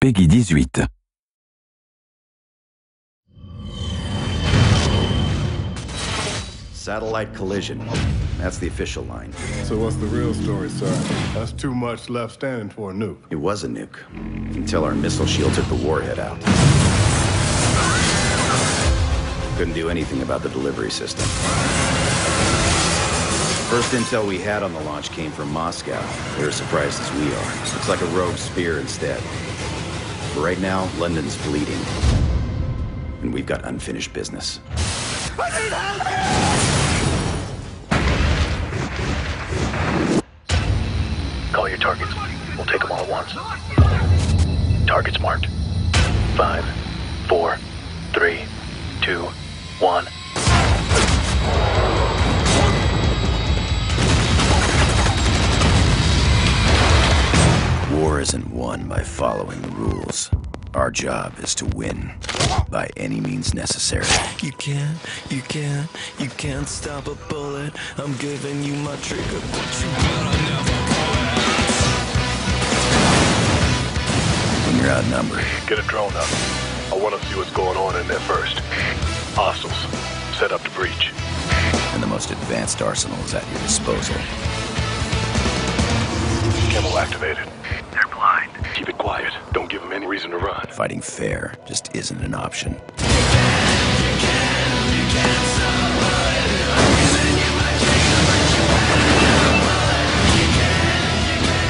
Peggy 18. Satellite collision. That's the official line. So what's the real story, sir? That's too much left standing for a nuke. It was a nuke. Until our missile shield took the warhead out. Couldn't do anything about the delivery system. First intel we had on the launch came from Moscow. They're as surprised as we are. Looks like a rogue spear instead. But right now, London's bleeding. And we've got unfinished business. Call your targets. We'll take them all at once. Targets marked. Five, four, three, two, one. War isn't won by following the rules. Our job is to win by any means necessary. You can't, you can't, you can't stop a bullet. I'm giving you my trigger, but you better never pull it. When you're outnumbered, Get a drone up. I want to see what's going on in there first. Hostiles. Set up to breach. and the most advanced arsenal is at your disposal. Camo activated. They're blind. Keep it quiet. Don't give them any reason to run. Fighting fair just isn't an option.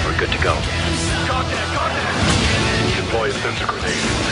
We're good to go. Deploy a sensor grenade.